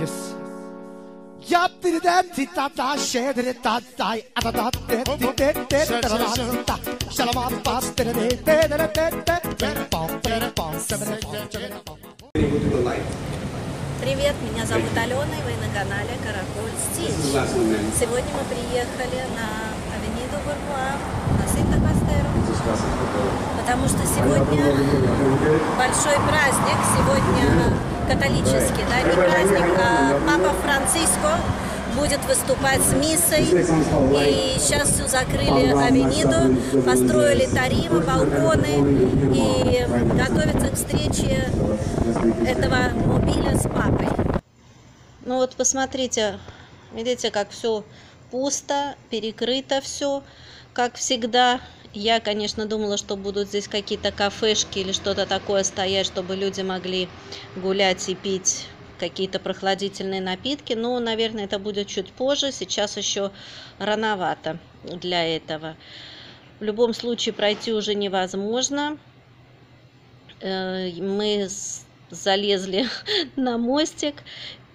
Yes. Привет, меня зовут Алена, и вы на канале Караколь Стич. Сегодня мы приехали на Авениду Бурбуа, на Синта-Кастеро, потому что сегодня большой праздник, сегодня католический, да, не праздник, а Папа Франциско будет выступать с миссой, и сейчас все закрыли Авениду, построили таримы, балконы, и готовятся к встрече этого мобиля с папой. Ну вот посмотрите, видите, как все пусто, перекрыто все, как всегда. Я, конечно, думала, что будут здесь какие-то кафешки или что-то такое стоять, чтобы люди могли гулять и пить какие-то прохладительные напитки. Но, наверное, это будет чуть позже. Сейчас еще рановато для этого. В любом случае пройти уже невозможно. Э, Мы залезли на мостик,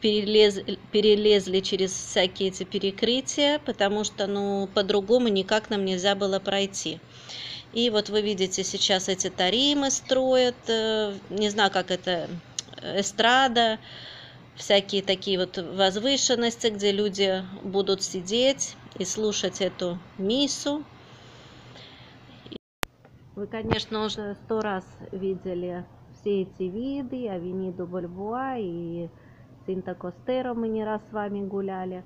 перелезли, перелезли через всякие эти перекрытия, потому что, ну, по-другому никак нам нельзя было пройти. И вот вы видите, сейчас эти таримы строят, э, не знаю, как это, эстрада, всякие такие вот возвышенности, где люди будут сидеть и слушать эту миссу. Вы, конечно, уже сто раз видели все эти виды, Авениду Бальбуа и Синта Костеро мы не раз с вами гуляли.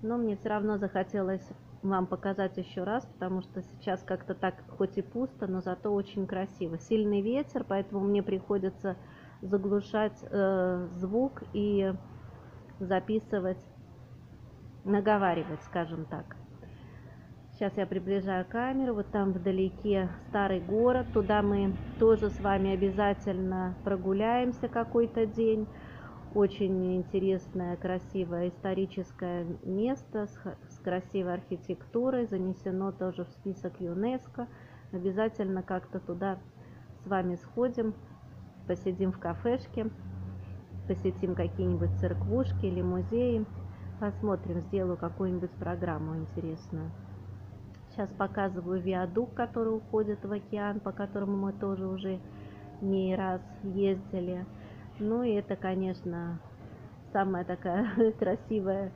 Но мне все равно захотелось вам показать еще раз, потому что сейчас как-то так, хоть и пусто, но зато очень красиво. Сильный ветер, поэтому мне приходится заглушать э, звук и записывать, наговаривать, скажем так. Сейчас я приближаю камеру, вот там вдалеке старый город, туда мы тоже с вами обязательно прогуляемся какой-то день. Очень интересное, красивое историческое место с, с красивой архитектурой, занесено тоже в список ЮНЕСКО. Обязательно как-то туда с вами сходим, посидим в кафешке, посетим какие-нибудь церквушки или музеи, посмотрим, сделаю какую-нибудь программу интересную. Сейчас показываю виадук, который уходит в океан, по которому мы тоже уже не раз ездили. Ну и это, конечно, самая такая красивая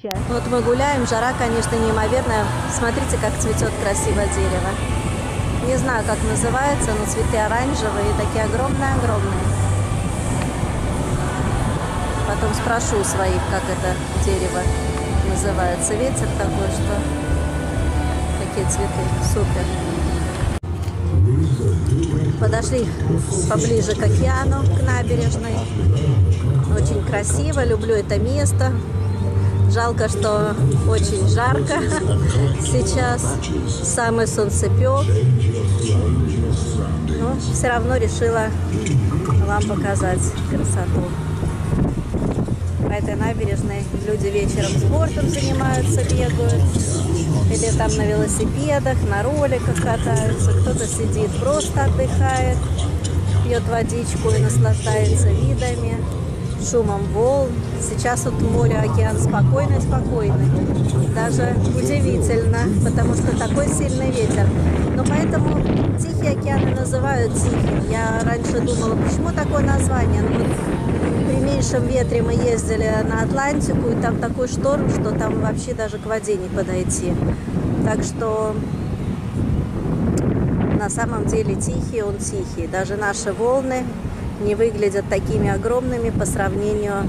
часть. Вот мы гуляем, жара, конечно, неимоверная. Смотрите, как цветет красиво дерево. Не знаю, как называется, но цветы оранжевые, такие огромные-огромные. Потом спрошу у своих, как это дерево называется. Ветер такой, что какие цветы. Супер. Подошли поближе к океану, к набережной. Очень красиво, люблю это место. Жалко, что очень жарко сейчас, самый солнцепек. Но все равно решила вам показать красоту. По этой набережной люди вечером спортом занимаются, бегают. Или там на велосипедах, на роликах катаются. Кто-то сидит, просто отдыхает, пьет водичку и наслаждается видами шумом волн. Сейчас вот море, океан спокойный-спокойный. Даже удивительно, потому что такой сильный ветер. Но поэтому Тихий океан называют Тихим. Я раньше думала, почему такое название. Ну, вот меньшем ветре мы ездили на Атлантику, и там такой шторм, что там вообще даже к воде не подойти. Так что на самом деле тихий, он тихий. Даже наши волны не выглядят такими огромными по сравнению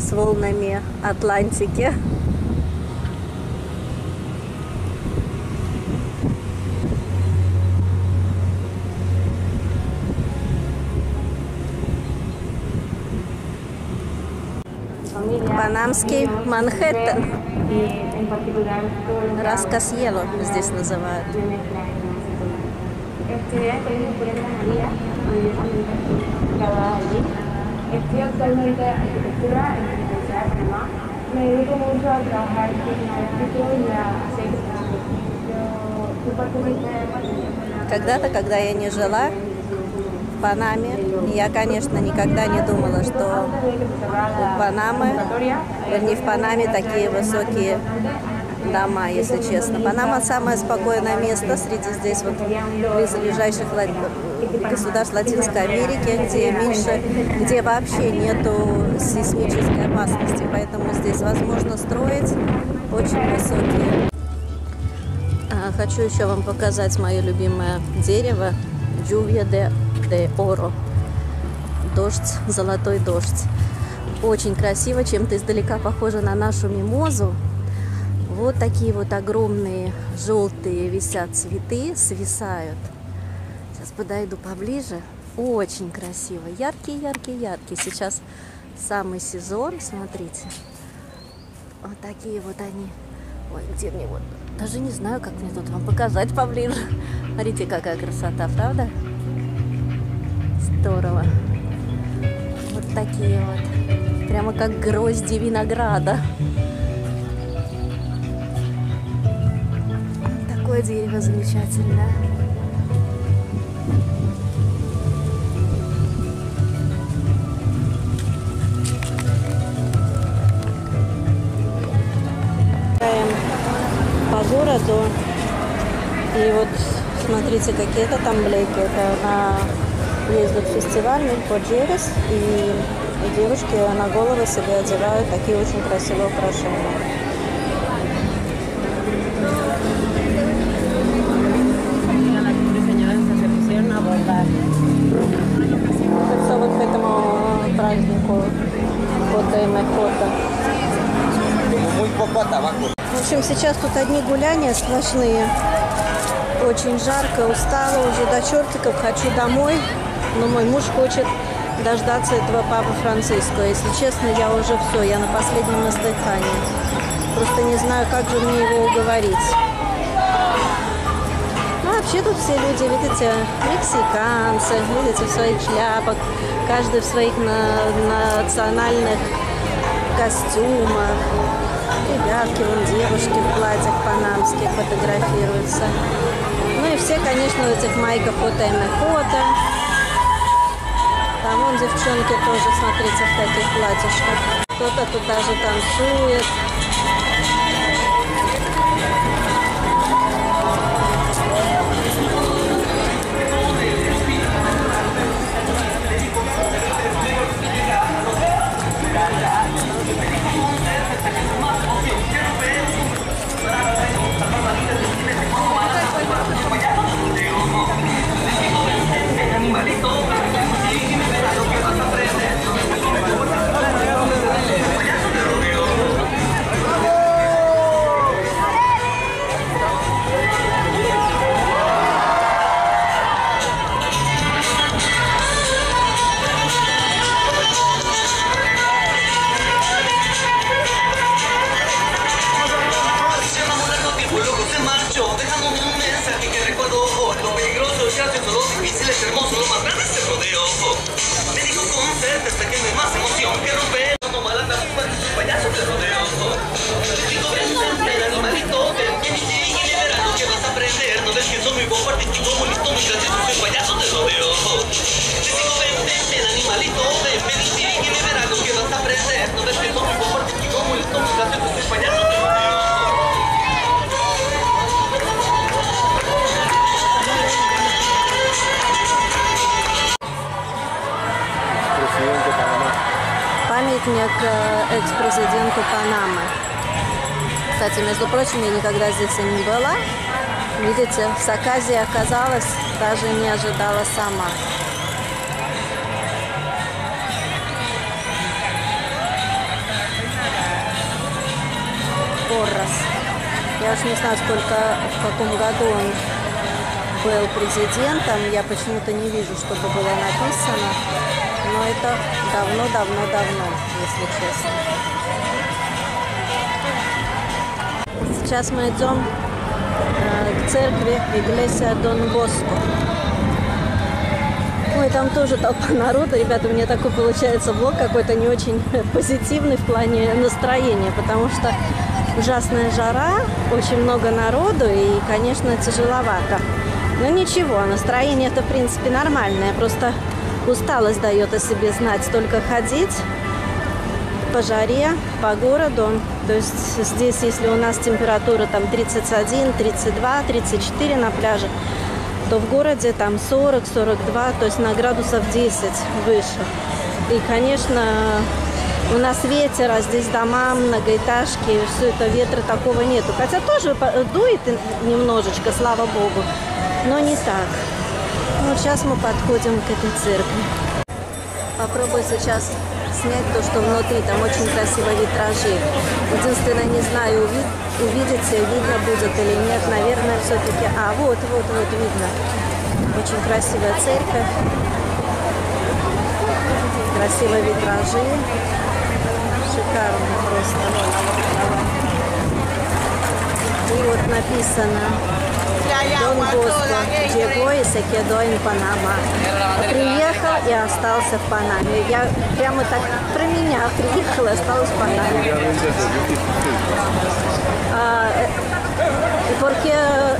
с волнами Атлантики. Y a hacer Yo, tú participaste Когда-то, когда я не жила Панаме. Я, конечно, никогда не думала, что у Панамы, вернее, в Панаме такие высокие дома, если честно. Панама самое спокойное место среди здесь вот близлежащих государств Латинской Америки, где меньше, где вообще нету сейсмической опасности, поэтому здесь возможно строить очень высокие. А, хочу еще вам показать мое любимое дерево Lluvia de, de Oro. Дождь, золотой дождь. Очень красиво, чем-то издалека похоже на нашу мимозу. Вот такие вот огромные желтые висят цветы, свисают. Сейчас подойду поближе. Очень красиво. Яркие, яркие, яркие. Сейчас самый сезон, смотрите. Вот такие вот они. Ой, где мне вот... Даже не знаю, как мне тут вам показать поближе. Смотрите, какая красота, правда? Здорово. Вот такие вот. Прямо как грозди винограда. Такое дерево замечательное. по городу. И вот смотрите, какие это там блейки. Это на ездят в фестиваль Мильподжерес, и, и девушки на головы себе одевают такие очень красивые украшения. В общем, сейчас тут одни гуляния сплошные. Очень жарко, устала уже до чертиков, хочу домой. Но мой муж хочет дождаться этого папы Франциско. Если честно, я уже все, я на последнем издыхании. Просто не знаю, как же мне его уговорить. Ну, вообще тут все люди, видите, мексиканцы, видите, в своих шляпах, каждый в своих на национальных костюмах. Ребятки, вон девушки в платьях панамских фотографируются. Ну и все, конечно, в этих майках фото и фото. Вон девчонки тоже, смотрите, в таких платьишках. Кто-то тут даже танцует. Памятник э, экс-президенту Панамы. Кстати, между прочим, я никогда здесь и не была. Видите, с оказией оказалась, даже не ожидала сама. Поррос. Я уж не знаю, сколько, в каком году он был президентом. Я почему-то не вижу, чтобы было написано. Но это давно-давно-давно, если честно. Сейчас мы идем э, к церкви Иглесия Дон Боско. Ой, там тоже толпа народа. Ребята, у меня такой получается блог какой-то не очень позитивный в плане настроения, потому что ужасная жара, очень много народу и, конечно, тяжеловато. Ну ничего, настроение-то, в принципе, нормальное. Просто усталость дает о себе знать. Только ходить по жаре, по городу. То есть здесь, если у нас температура там 31, 32, 34 на пляже, то в городе там 40, 42, то есть на градусов 10 выше. И, конечно, у нас ветер, а здесь дома, многоэтажки, все это ветра такого нету. Хотя тоже дует немножечко, слава богу, но не так. Вот сейчас мы подходим к этой церкви. Попробую сейчас снять то, что внутри. Там очень красивые витражи. Единственное, не знаю, уви- увидите, видно будет или нет. Наверное, все-таки... А, вот, вот, вот, видно. Очень красивая церковь. Красивые витражи. Шикарно просто. И вот написано Дон Боско, Диего и Секедо in Панама. Приехал и остался в Панаме. Я прямо так про меня приехала и осталась в Панаме. А, э, ¿Por qué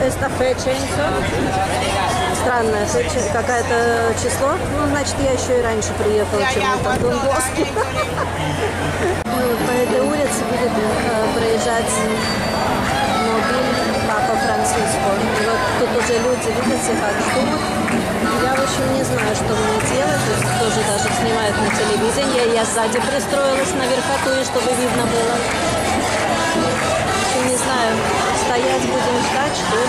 esta fecha? Странная феча, какое-то число. Ну, значит, я еще и раньше приехала, чем это Дон Боско. По этой улице будет э, проезжать тут уже люди, видите, как ждут. Я, в общем, не знаю, что мне делать. Есть тоже даже снимают на телевидении. Я сзади пристроилась на верхотуре, чтобы видно было. В не знаю, стоять будем ждать, что ли.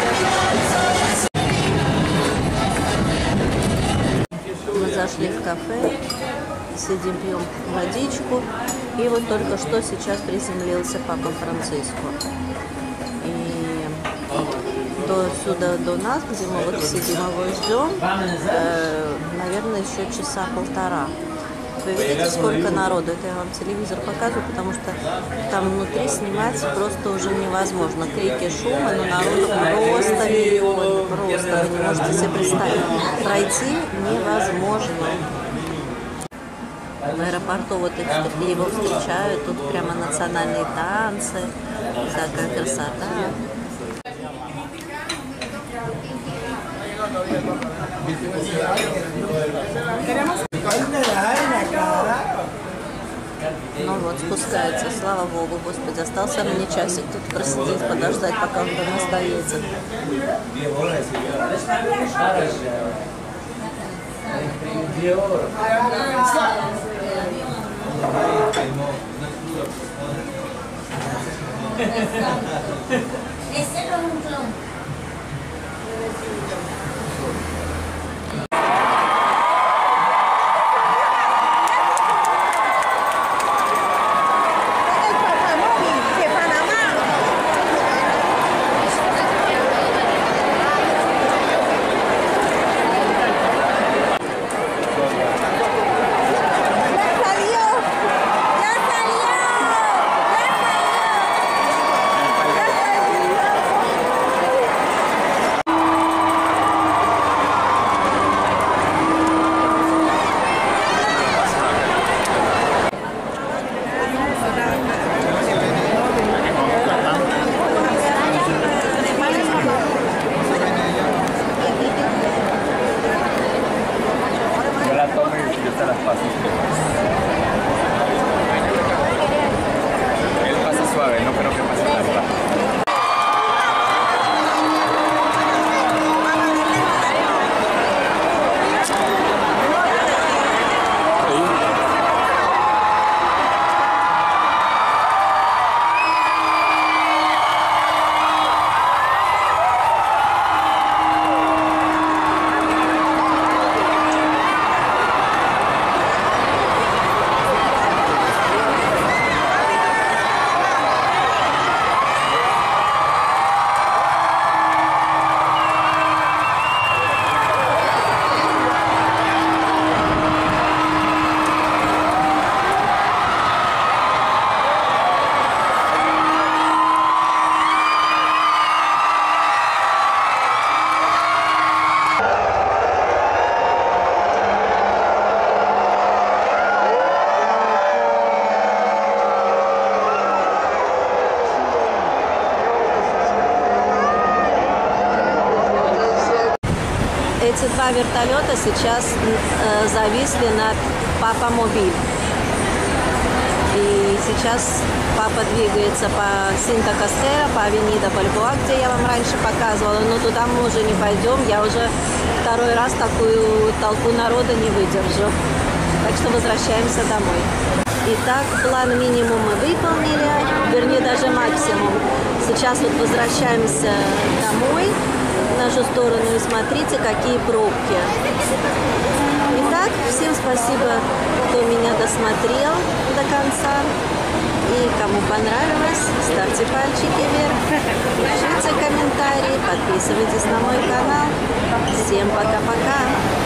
Мы зашли в кафе, сидим, пьем водичку. И вот только что сейчас приземлился Папа Франциско. И до сюда, до нас, где мы вот сидим его ждем, э, наверное, еще часа полтора. Вы видите, сколько народу? Это я вам телевизор показываю, потому что там внутри снимать просто уже невозможно. Крики, шумы, но народу просто миллион, просто вы не можете себе представить. Пройти невозможно. В аэропорту вот их, его встречают, тут прямо национальные танцы, такая красота. Ну вот, спускается, слава богу, Господи, остался мне часик тут просидеть, подождать, пока он до нас доедет. Ese no два вертолета сейчас э, зависли над Папа Мобиль. И сейчас папа двигается по Синта Кастера, по Авенида Бальбоа, где я вам раньше показывала, но туда мы уже не пойдем. Я уже второй раз такую толпу народа не выдержу. Так что возвращаемся домой. Итак, план минимум мы выполнили, вернее даже максимум. Сейчас вот возвращаемся домой в нашу сторону и смотрите, какие пробки. Итак, всем спасибо, кто меня досмотрел до конца. И кому понравилось, ставьте пальчики вверх, пишите комментарии, подписывайтесь на мой канал. Всем пока-пока!